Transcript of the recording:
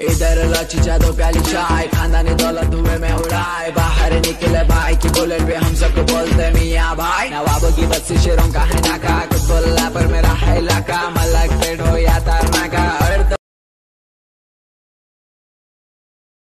इधर रच जादो प्याली चाय, खानदानी दौलत धुएँ में उड़ाए। बाहर निकले बाइक की बुलेट पे हम सबको बोलते मियाँ भाई। नवाबों की बस्ती शेरों का है ना